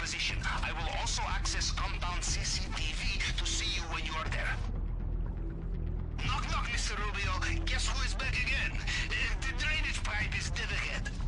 position. I will also access compound CCTV to see you when you are there. Knock knock, Mr. Rubio. Guess who is back again? Uh, the drainage pipe is dead ahead.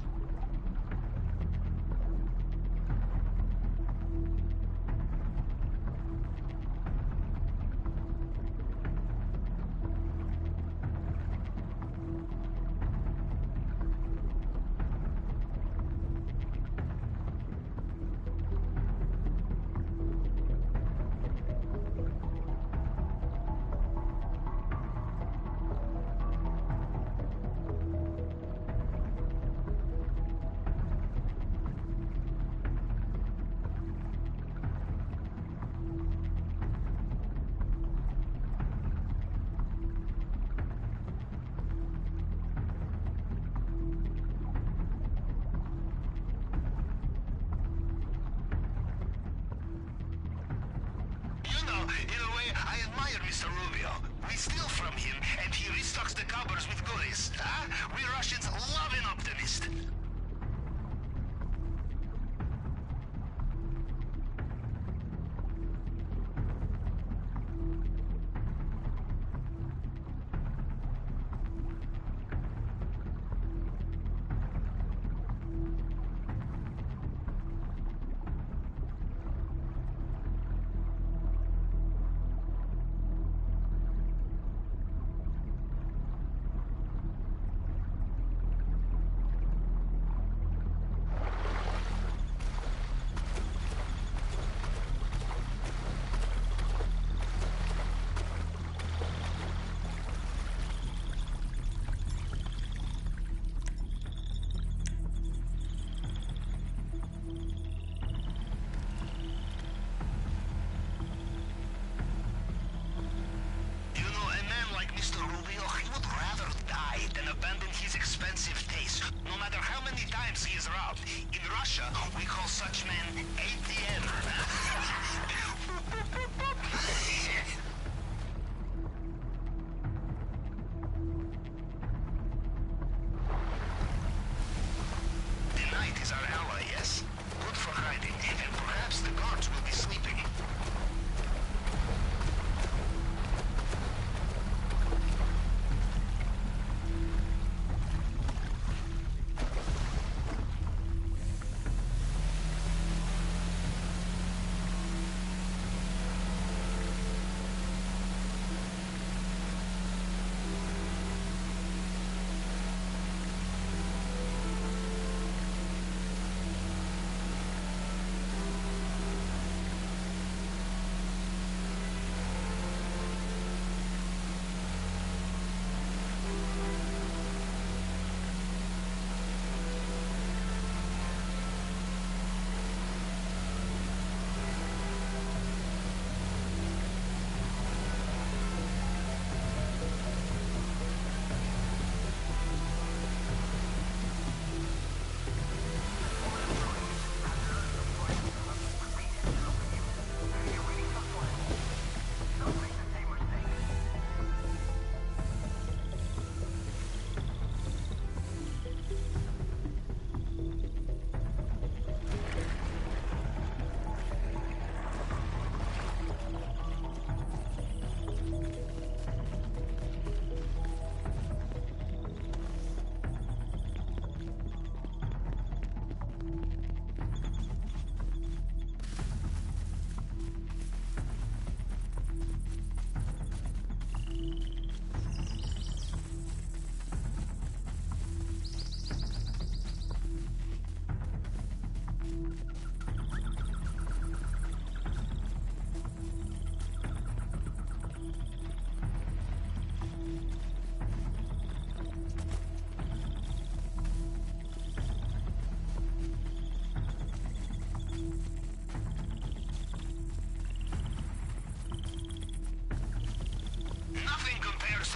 Restocks the cupboards with goodies. Huh?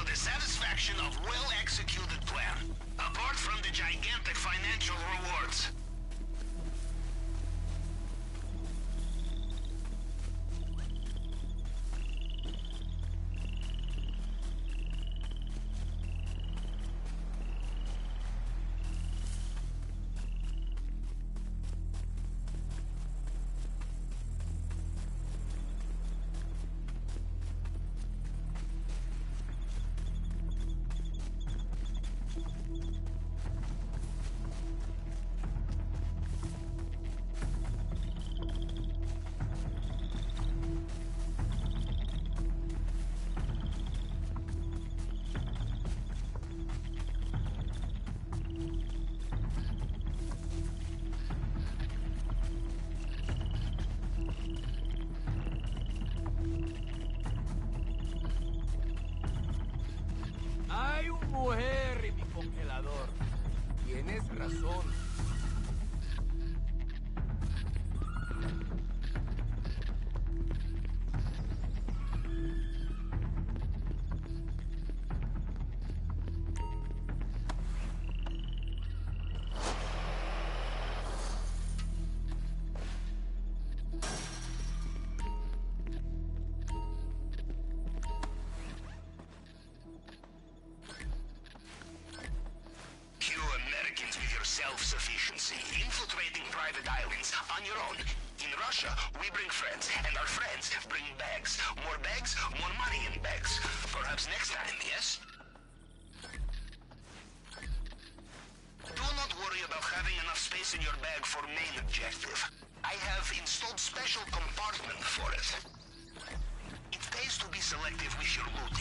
The satisfaction of well-executed plan, apart from the gigantic financial rewards. We bring friends, and our friends bring bags. More bags, more money in bags. Perhaps next time, yes? Do not worry about having enough space in your bag for main objective. I have installed special compartment for it. It pays to be selective with your looting.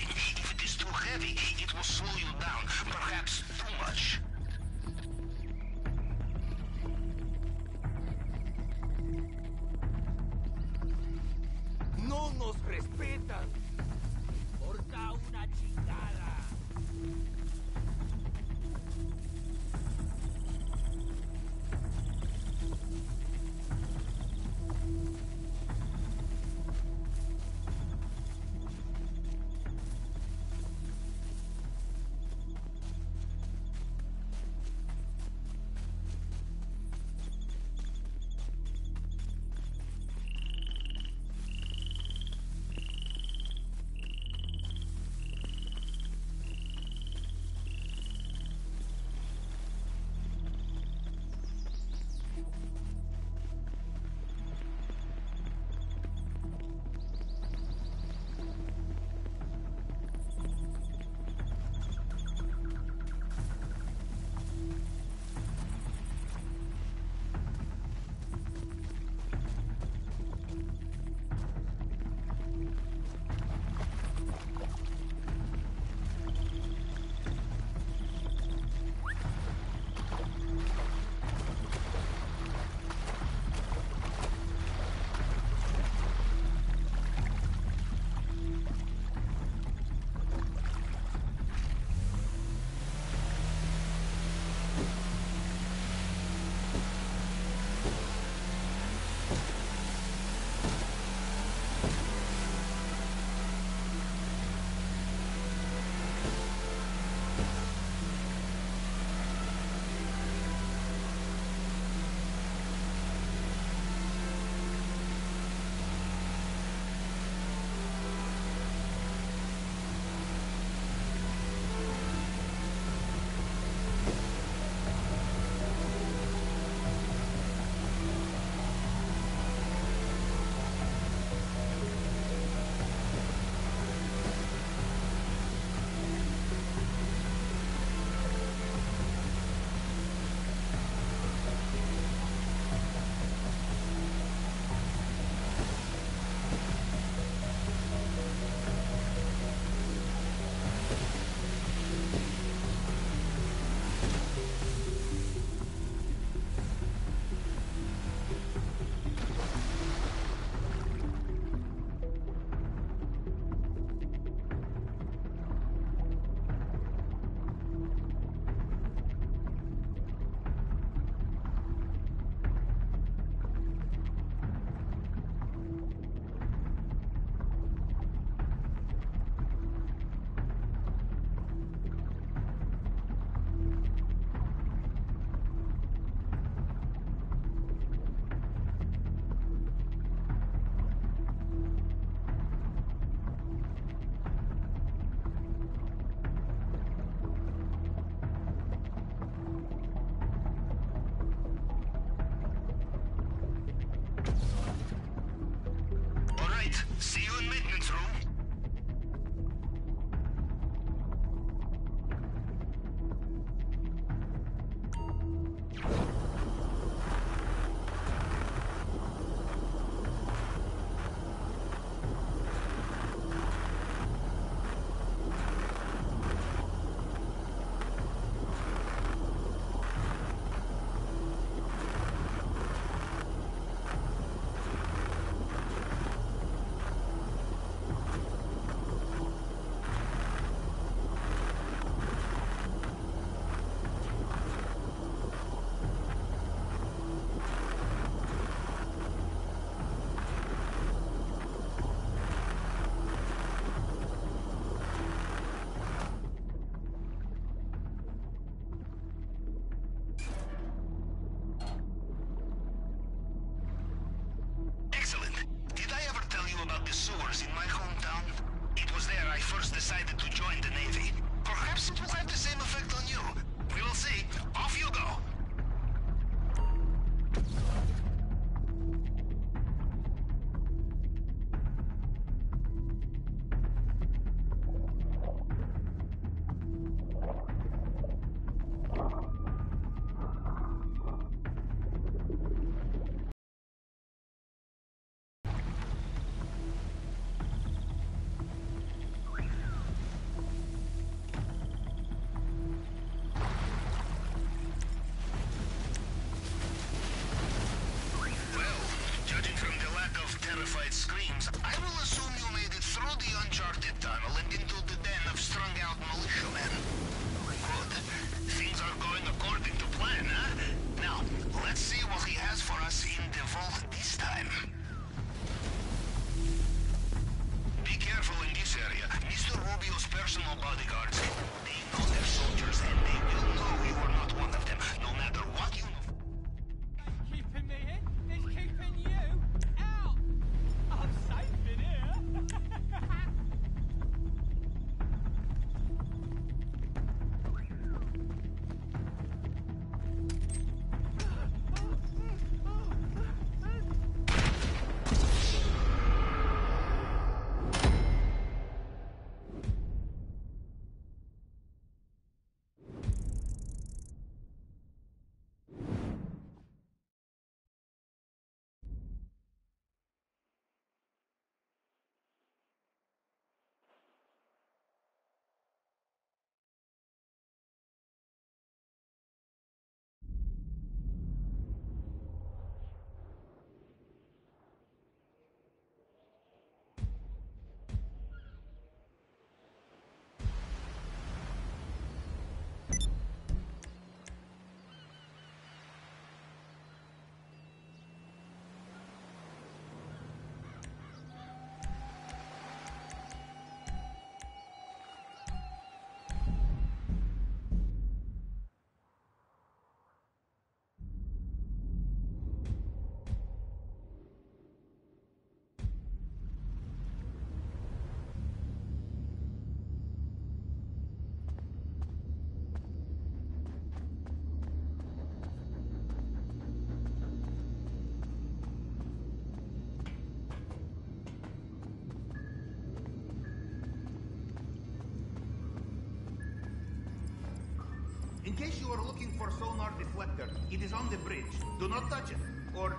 In case you are looking for sonar deflector, it is on the bridge. Do not touch it, or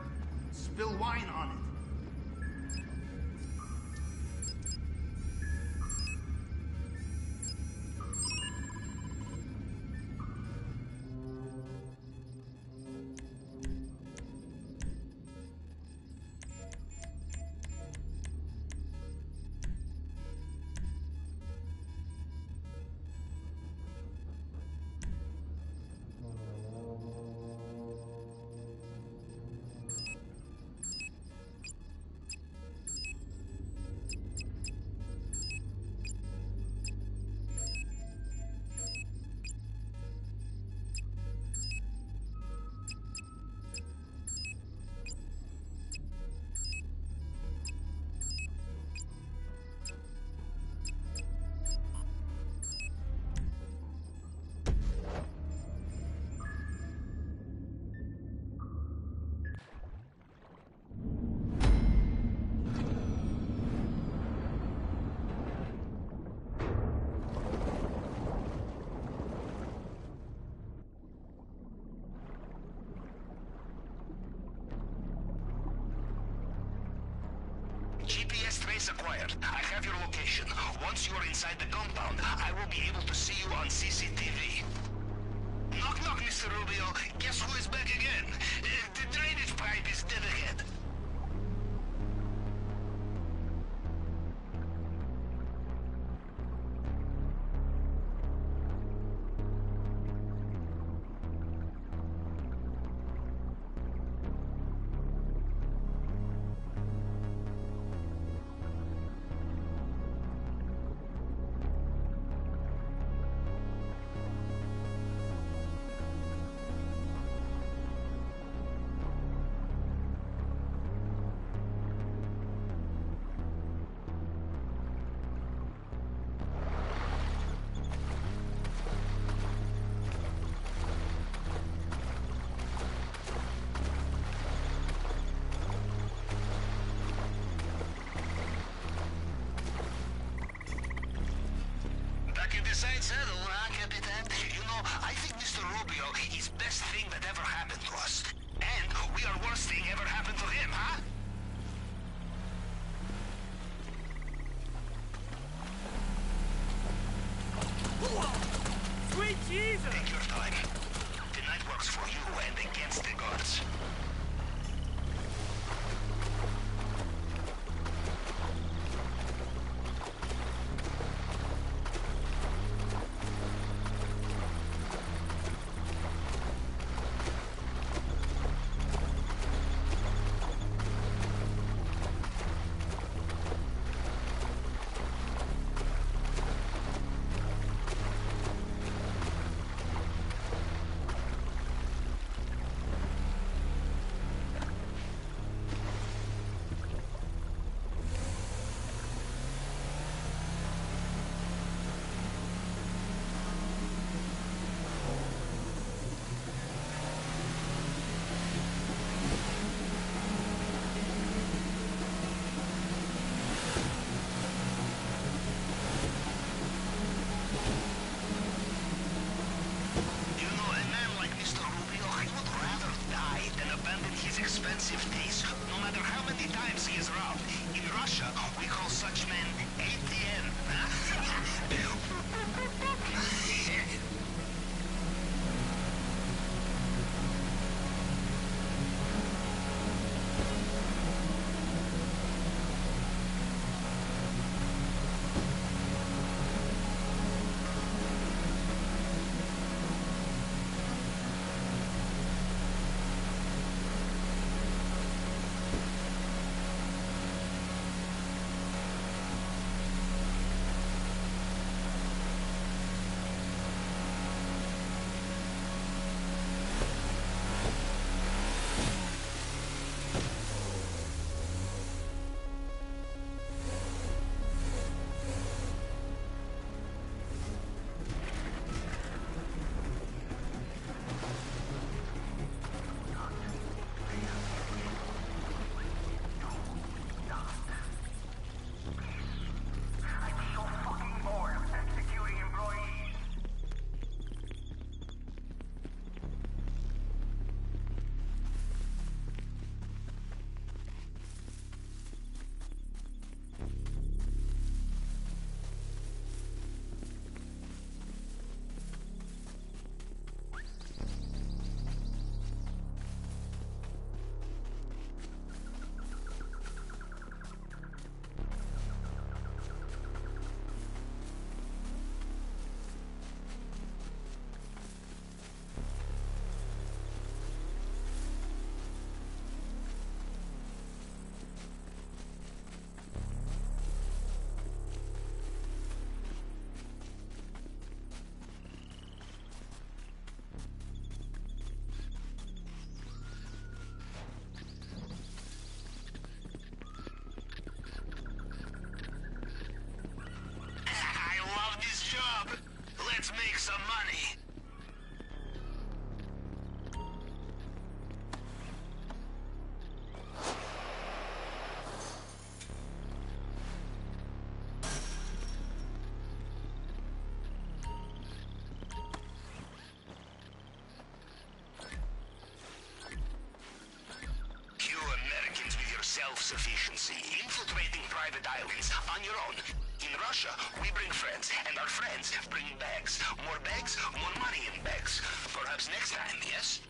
spill wine on it. GPS trace acquired. I have your location. Once you are inside the compound, I will be able to see you on CCTV. Knock knock, Mr. Rubio. Guess who is back again? Uh, the drainage pipe is dead ahead. settle. self-sufficiency, infiltrating private islands on your own, Russia, we bring friends, and our friends bring bags. More bags, more money in bags. Perhaps next time, yes?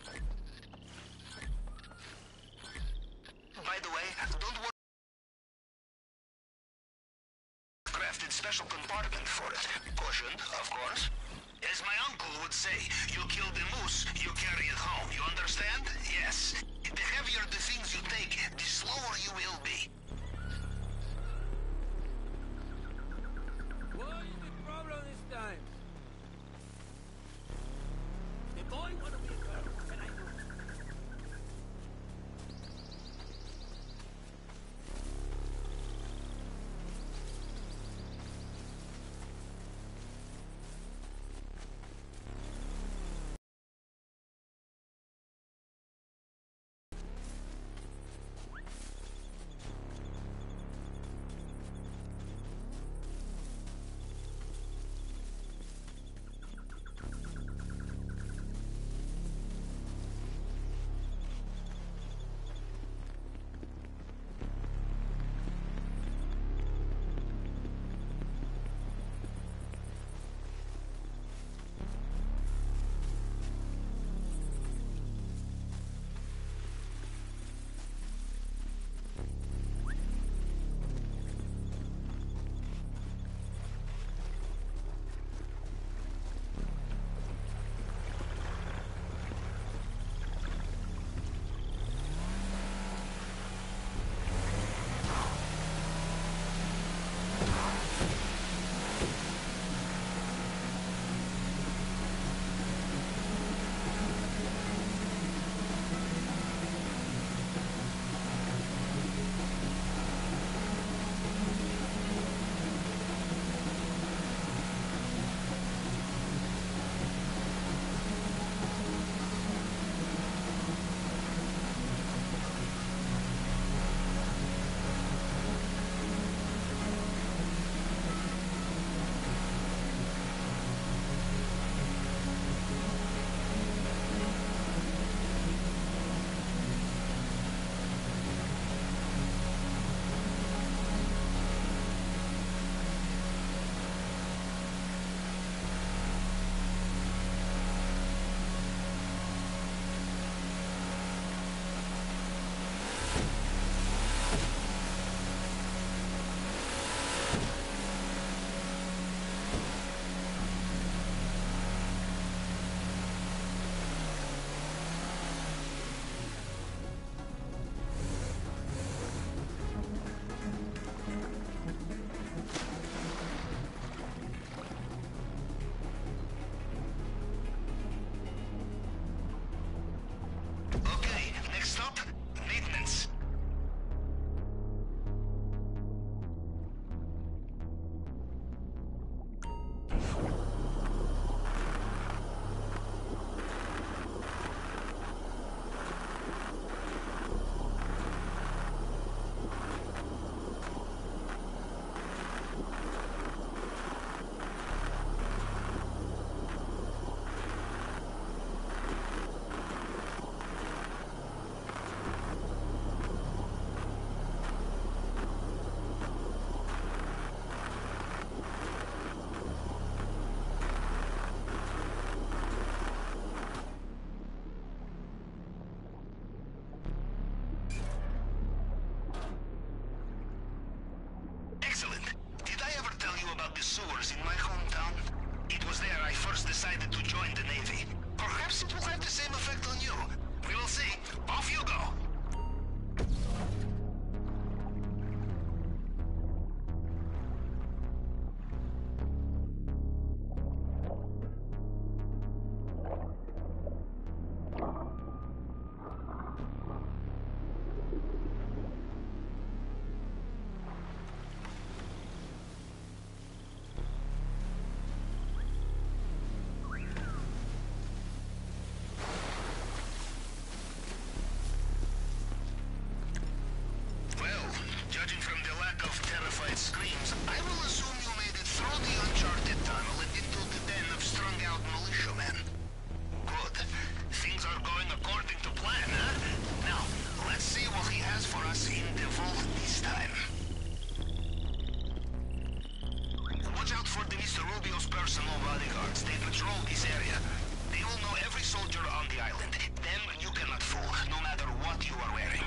island. Them you cannot fool, no matter what you are wearing.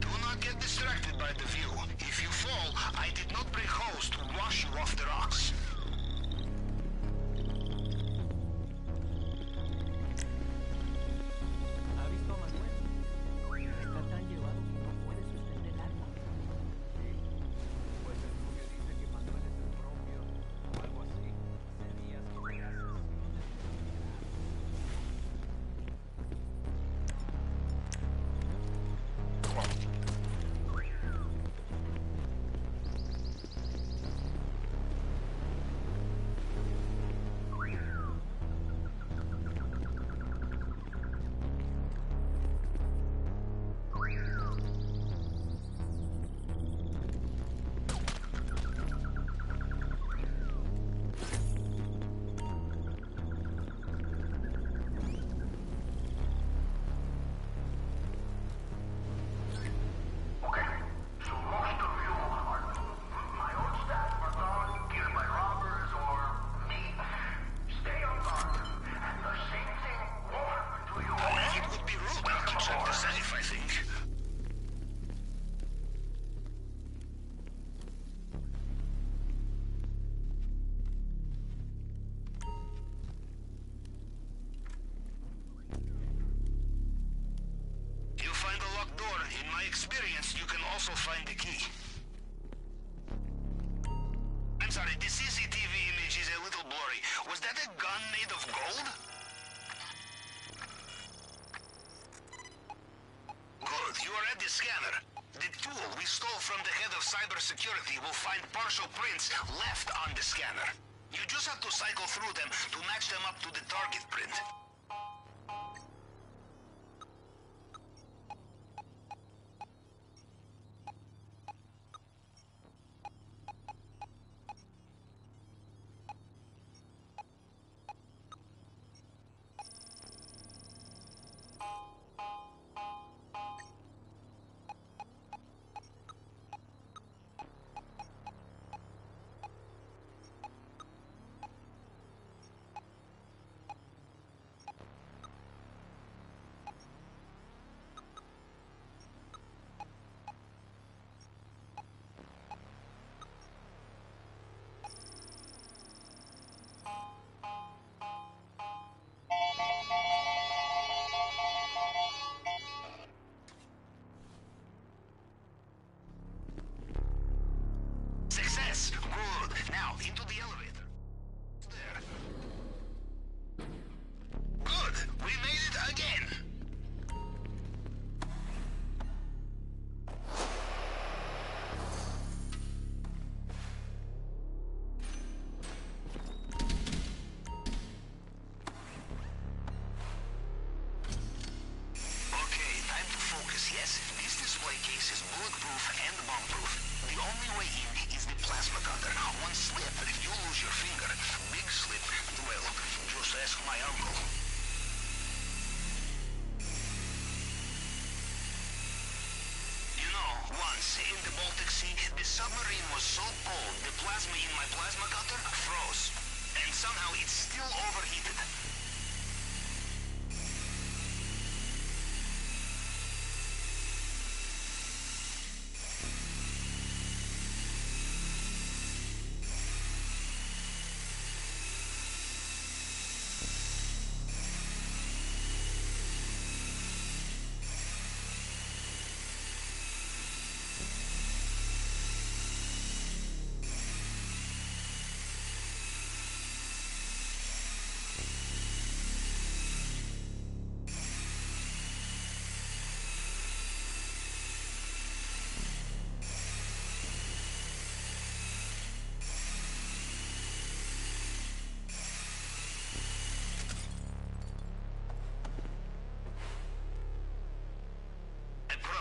Do not get distracted by the view. If you fall, I did not bring holes to wash you off the rocks. my experience, you can also find the key. I'm sorry, the CCTV image is a little blurry. Was that a gun made of gold? Good, you are at the scanner. The tool we stole from the head of cybersecurity will find partial prints left on the scanner. You just have to cycle through them to match them up to the target print.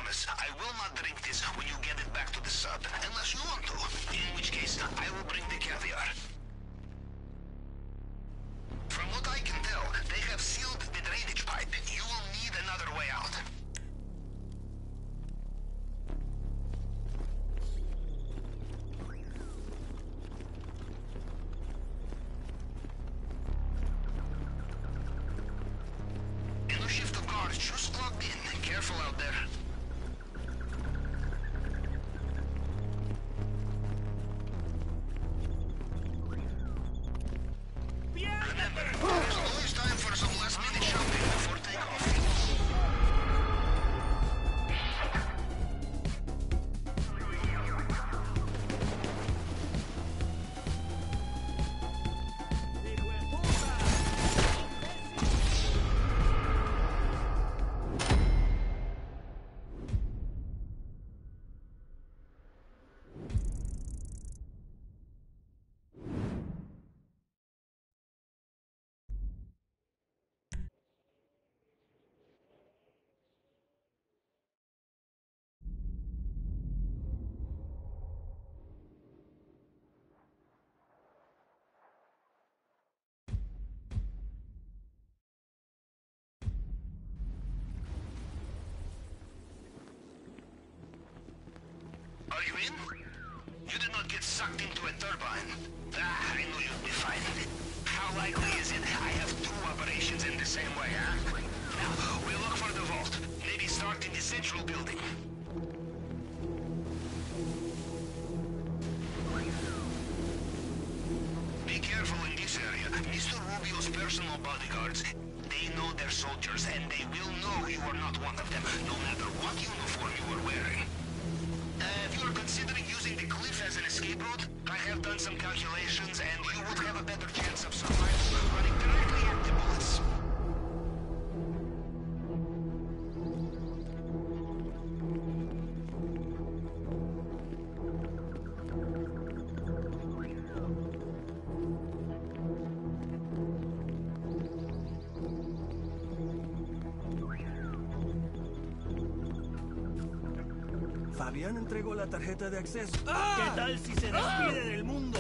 Promise, I will not drink this when you get it back to the sub, unless Are you in? You did not get sucked into a turbine. Ah, I knew you'd be fine. How likely is it I have two operations in the same way, huh? Now, we look for the vault. Maybe start in the central building. Be careful in this area. Mr. Rubio's personal bodyguards, they know their soldiers, and they will know you are not one of them, no matter what uniform you are wearing. Considering using the cliff as an escape route, I have done some calculations, and you would have a better chance of survival Fabián entregó la tarjeta de acceso. ¿Qué tal si se despide del mundo?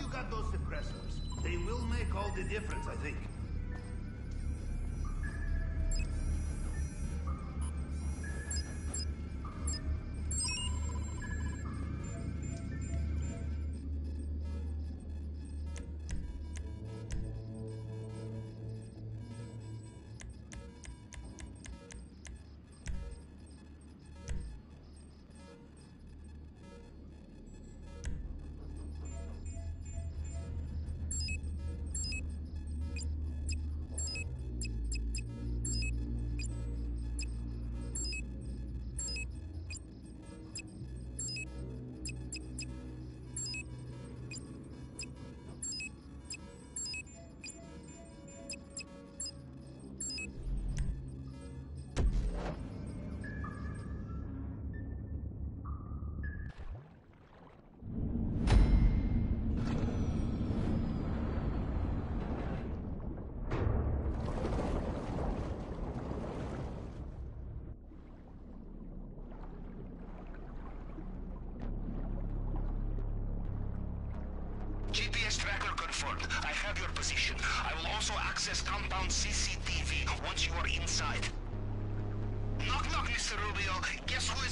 You got those suppressors. They will make all the difference, I think. Access compound CCTV once you are inside. Knock knock, Mr. Rubio. Guess who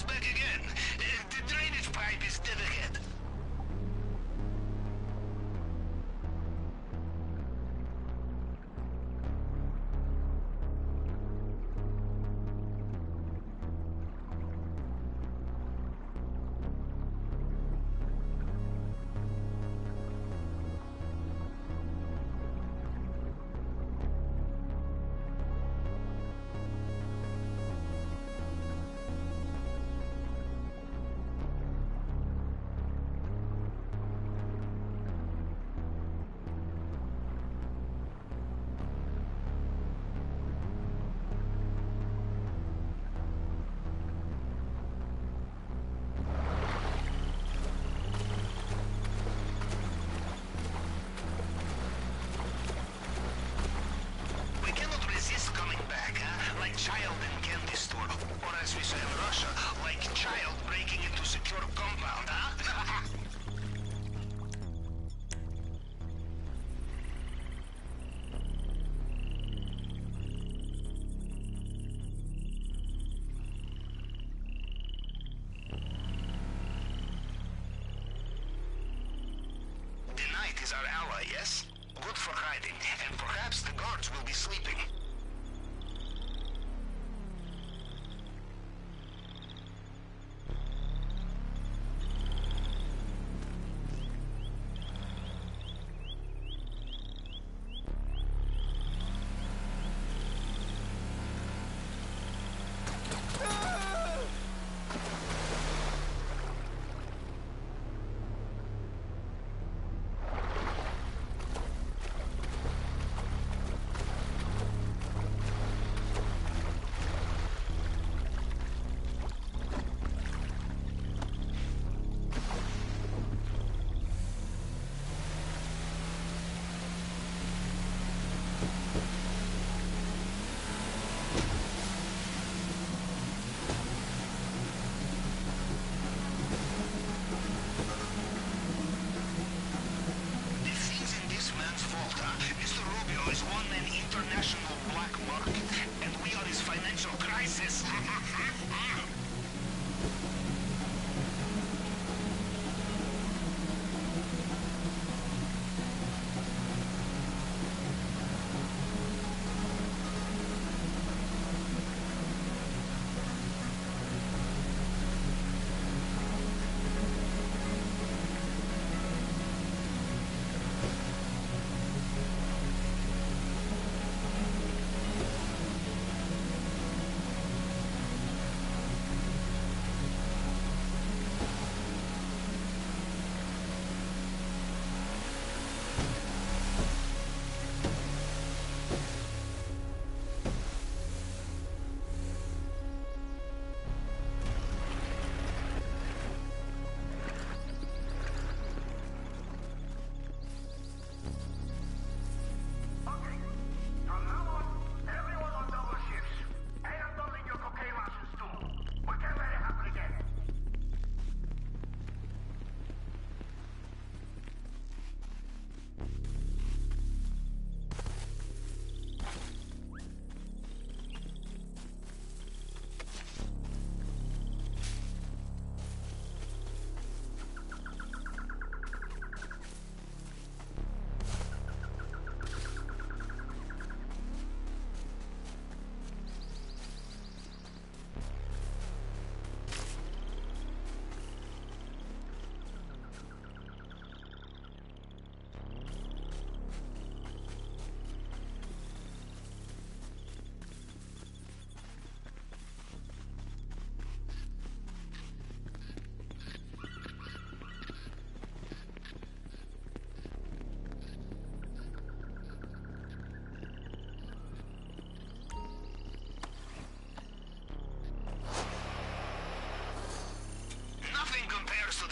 for hiding, and perhaps the guards will be sleeping.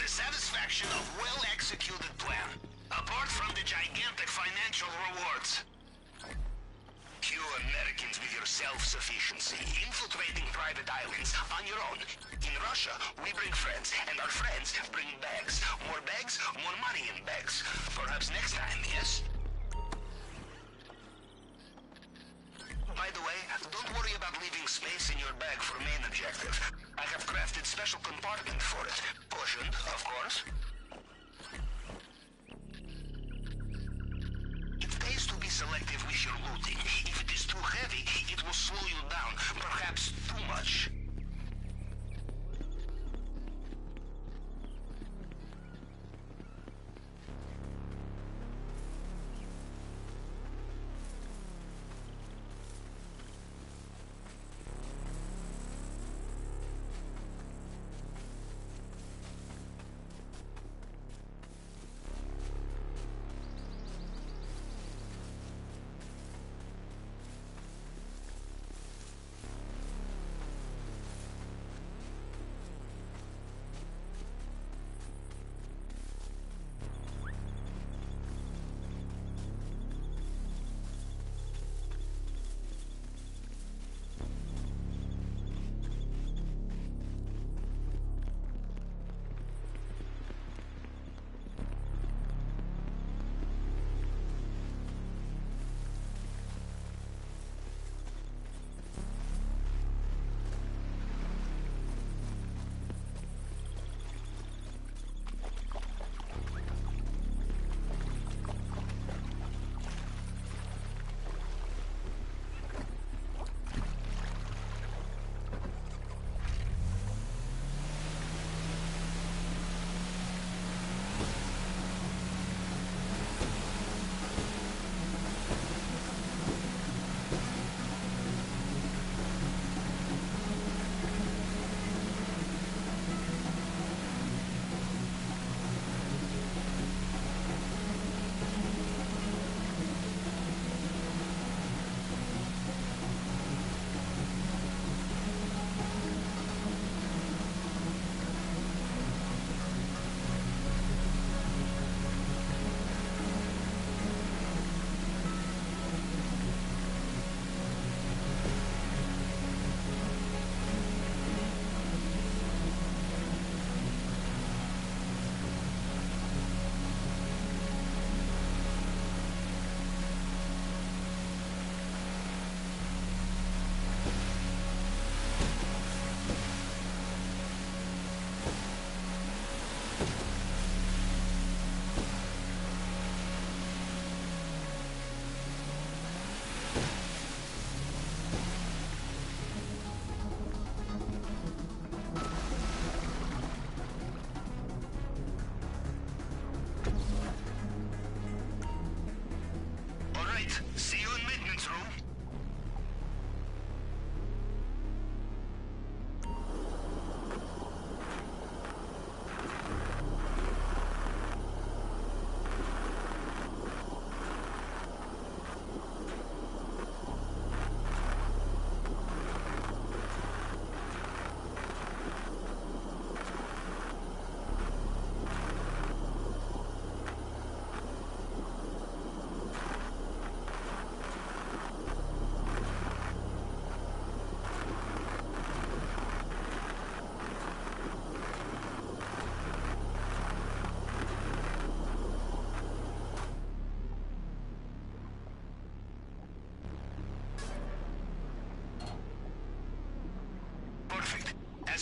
Satisfaction of well-executed plan. Apart from the gigantic financial rewards. You Americans with your self-sufficiency, infiltrating private islands on your own. In Russia, we bring friends, and our friends bring bags. More bags, more money in bags. Perhaps next time, yes?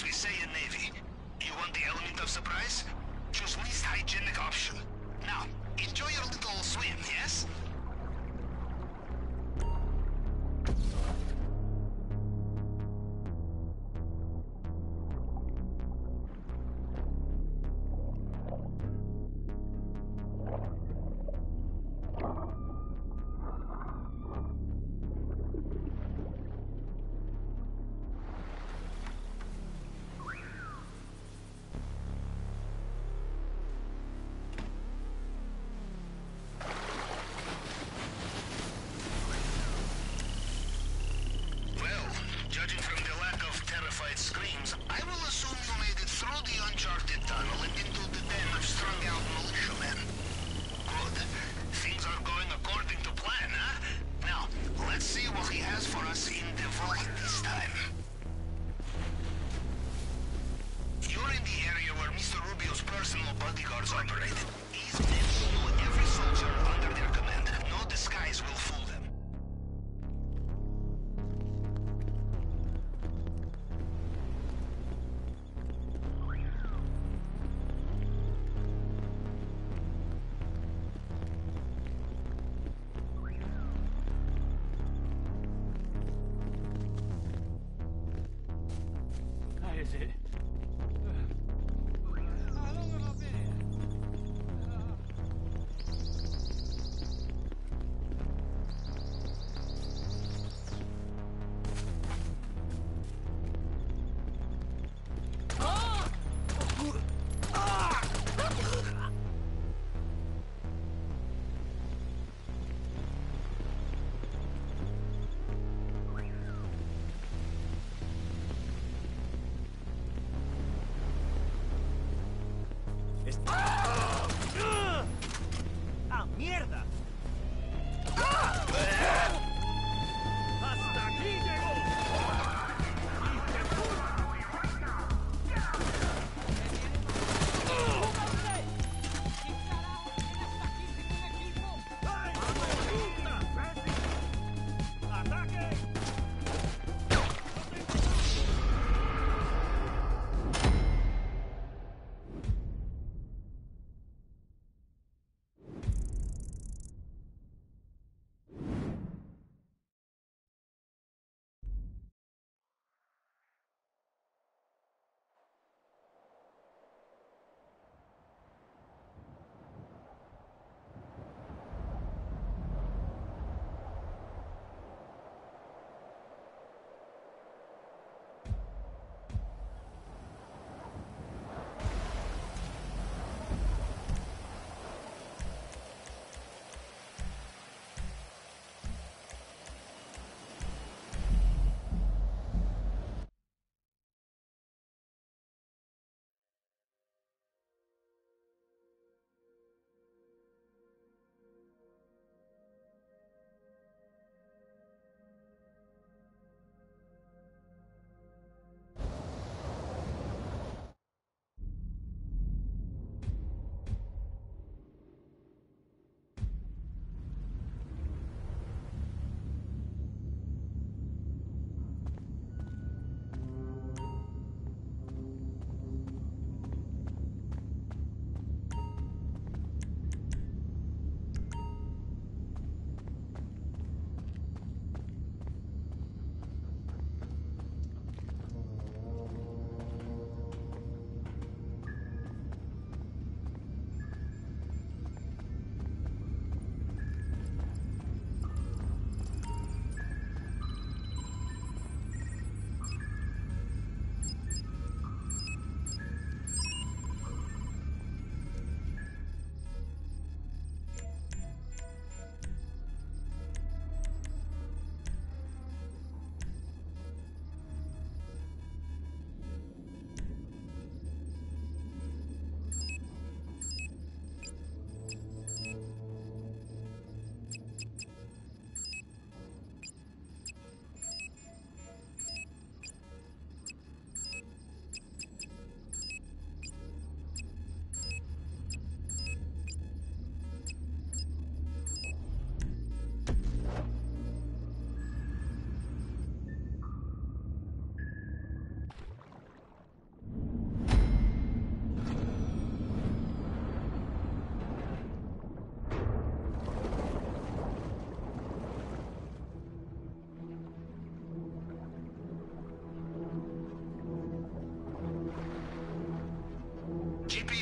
As we say in Navy, you want the element of surprise? Choose least hygienic option. Now, enjoy your little swim, yes? Is it.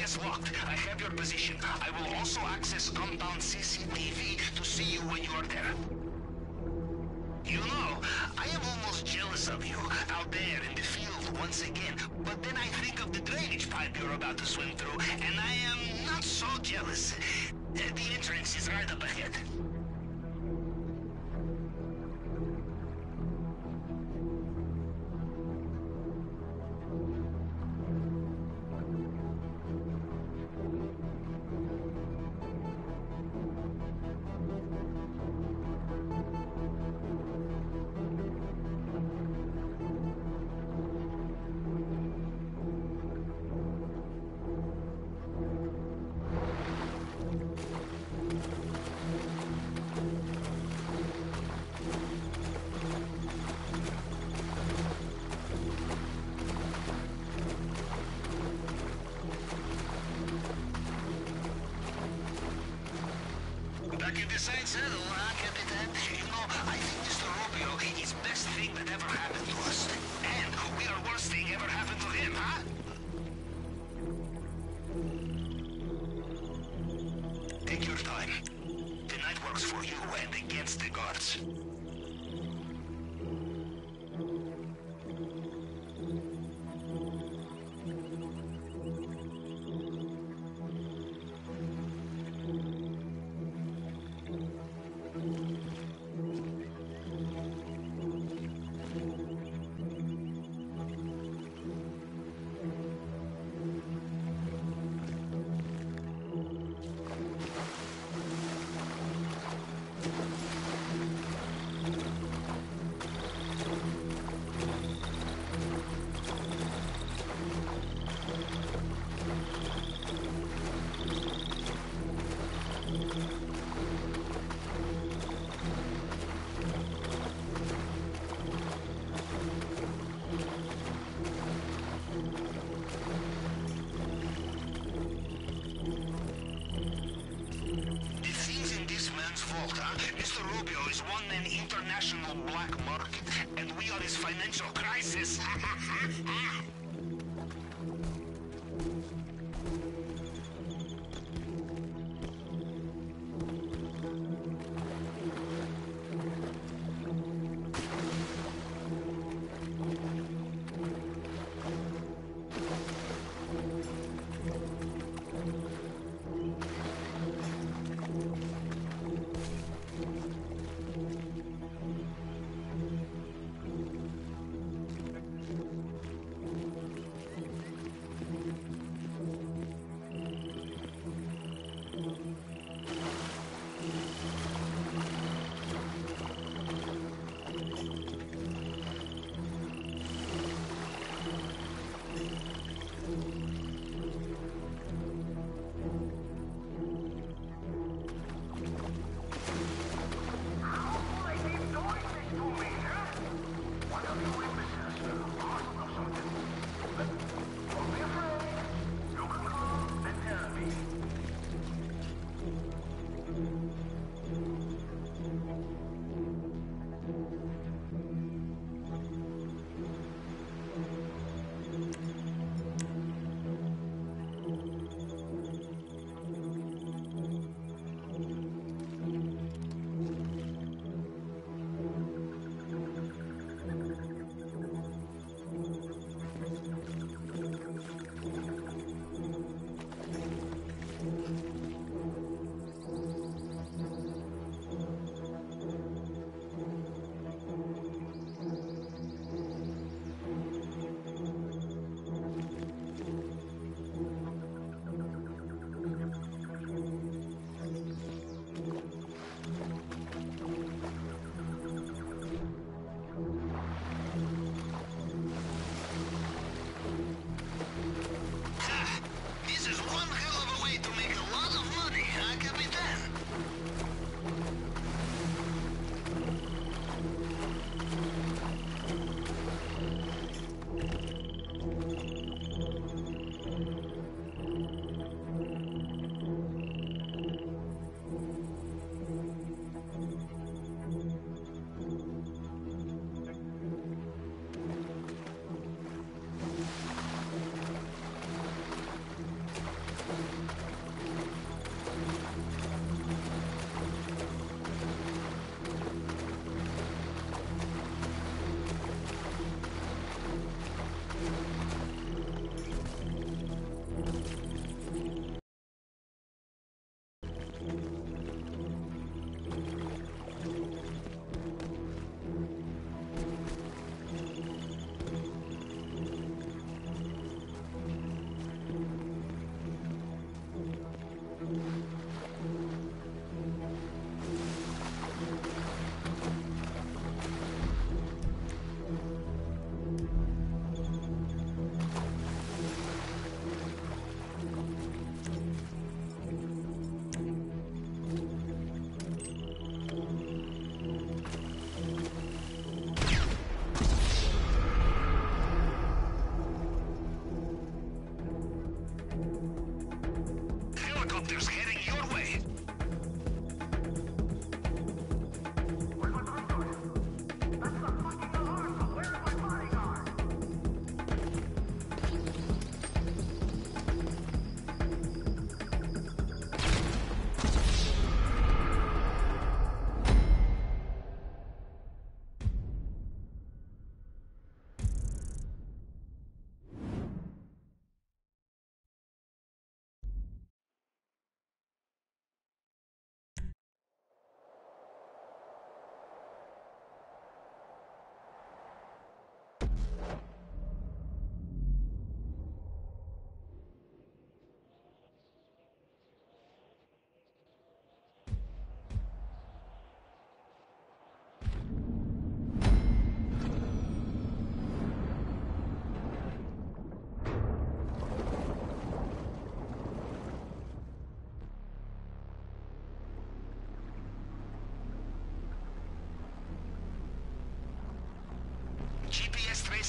GPS locked. I have your position. I will also access compound CCTV to see you when you are there. You know, I am almost jealous of you out there in the field once again. But then I think of the drainage pipe you're about to swim through, and I am not so jealous. The entrance is right up ahead.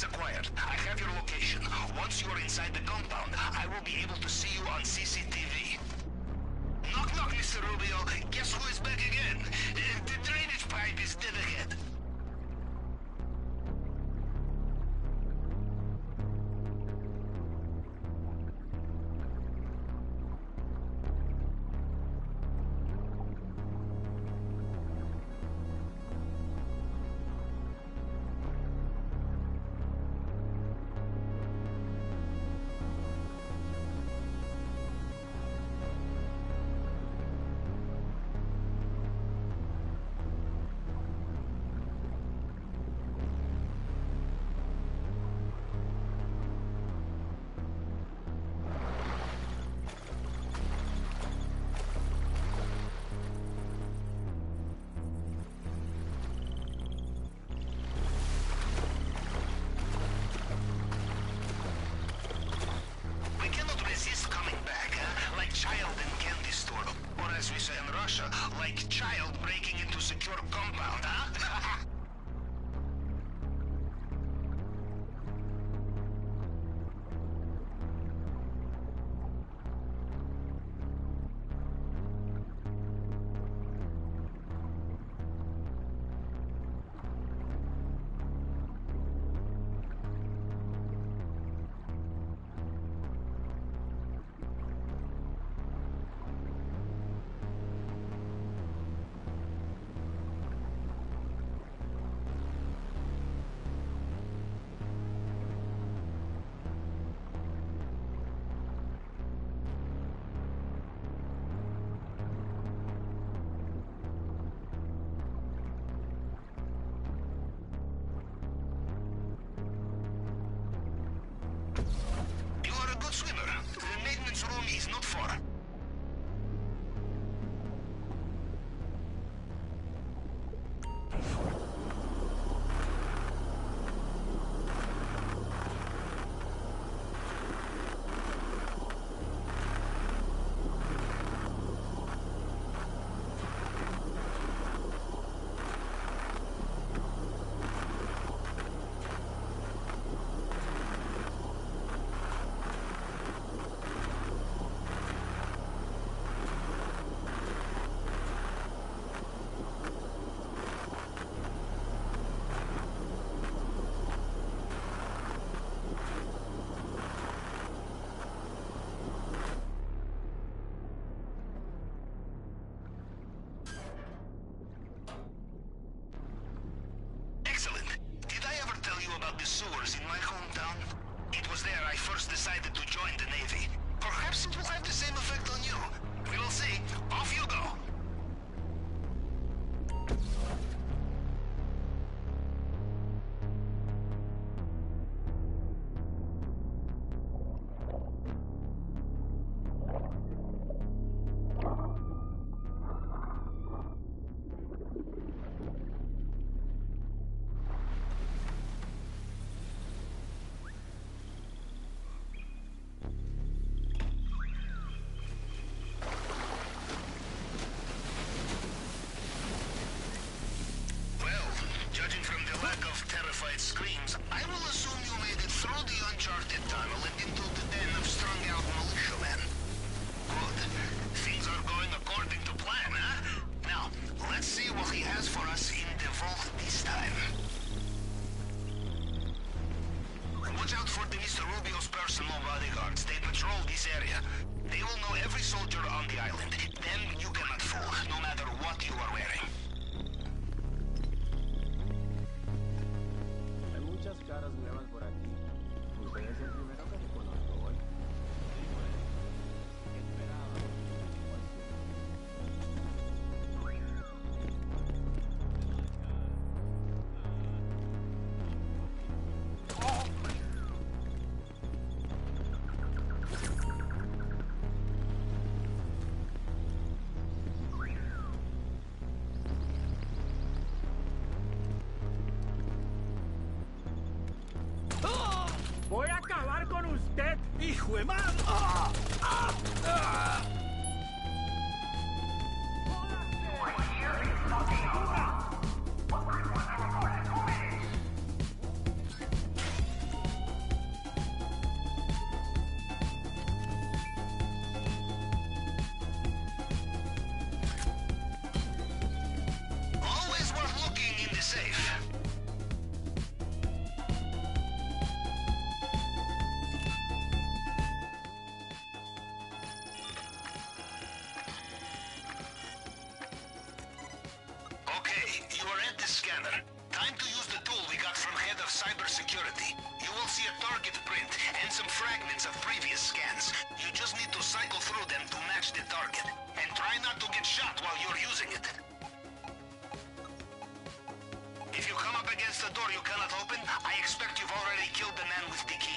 is acquired. I have your location. Once you are inside the compound, I will be able to see you on CCTV. Knock knock, Mr. Rubio. Guess who is back again? Uh, the drainage pipe is dead ahead. who am cybersecurity. You will see a target print and some fragments of previous scans. You just need to cycle through them to match the target. And try not to get shot while you're using it. If you come up against a door you cannot open, I expect you've already killed the man with the key.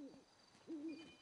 Mm-hmm.